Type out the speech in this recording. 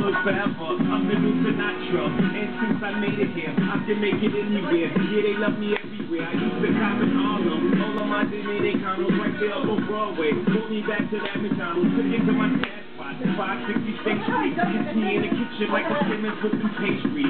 forever. I'm the new Sinatra, and since I made it here, I can make it anywhere. Yeah, they love me everywhere. I used to cop in Harlem. All of my Dominicanos right there up on Broadway. Put me back to that McDonald's. Took it to my dad spot, 560 State Street. Kiss me in the kitchen like a Simmons with some pastry.